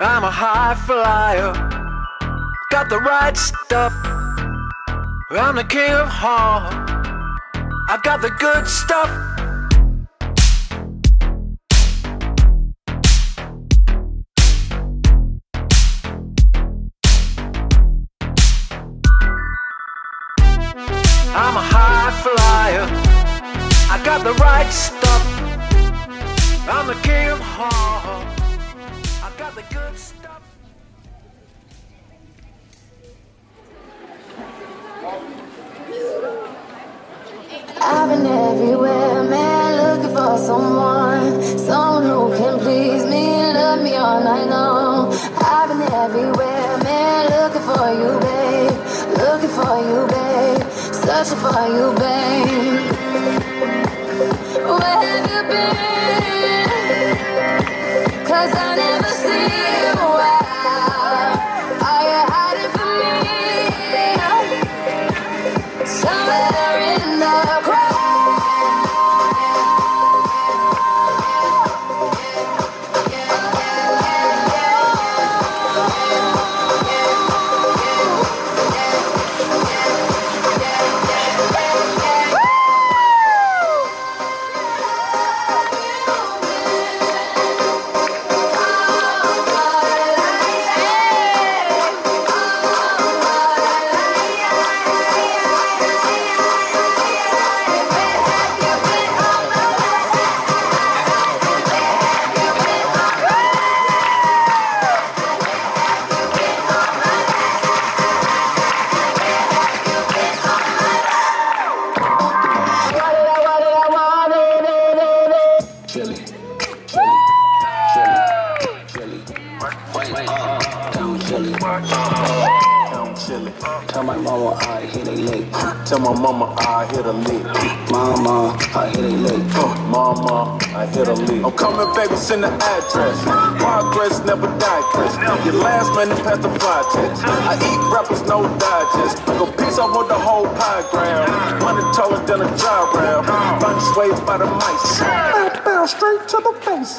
I'm a high flyer, got the right stuff. I'm the king of heart. I got the good stuff. I'm a high flyer. I got the right stuff. I'm the king of heart. Night long. I've been everywhere, man, looking for you, babe, looking for you, babe, searching for you, babe. Where have you been? Tell my mama I hit a lick. Tell my mama I hit a lick. Mama, I hit a lick. Mama, I hit a lick. I'm coming, baby, send the address. Progress never digress. Your last minute past the five text. I eat rappers, no digest. Go piece, I want the whole pie ground. Money taller than a job round. Bunch swayed by the mice. Bow, bow, straight to the face.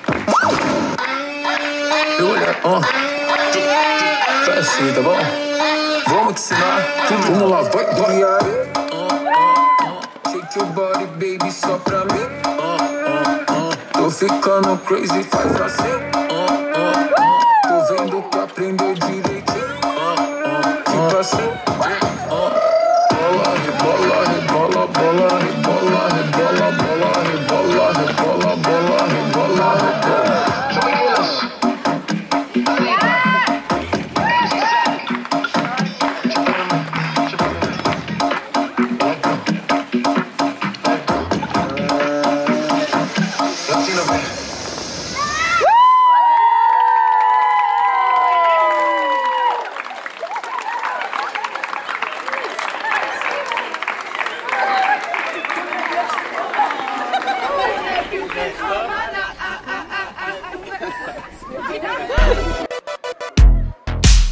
Jo, det, uh. Fast, tá bom? Vamos que senão Vamos lá, vai, vai. Shake your body, baby, só pra mim. Tô ficando crazy, faz assim. Tô vendo que aprendeu direitinho. Fica assim. Bola, rebola, rebola, bola, rebola,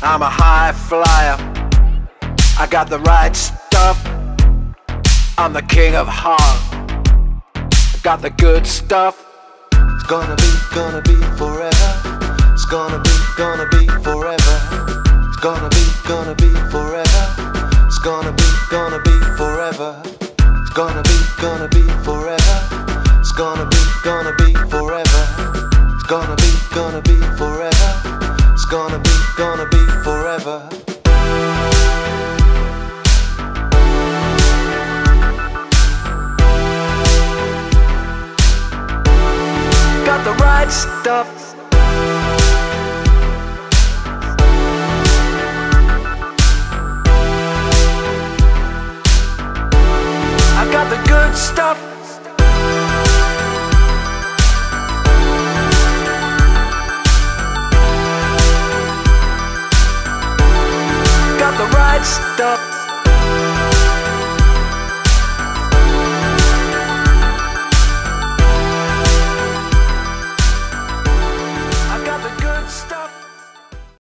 I'm a high flyer. I got the right stuff. I'm the king of heart. I got the good stuff. It's gonna be, gonna be forever. It's gonna be, gonna be forever. It's gonna be, gonna be forever. It's gonna be, gonna be forever. It's gonna be, gonna be forever. It's gonna be, gonna be forever. It's gonna be, gonna be forever. It's gonna be, gonna be forever. Got the right stuff.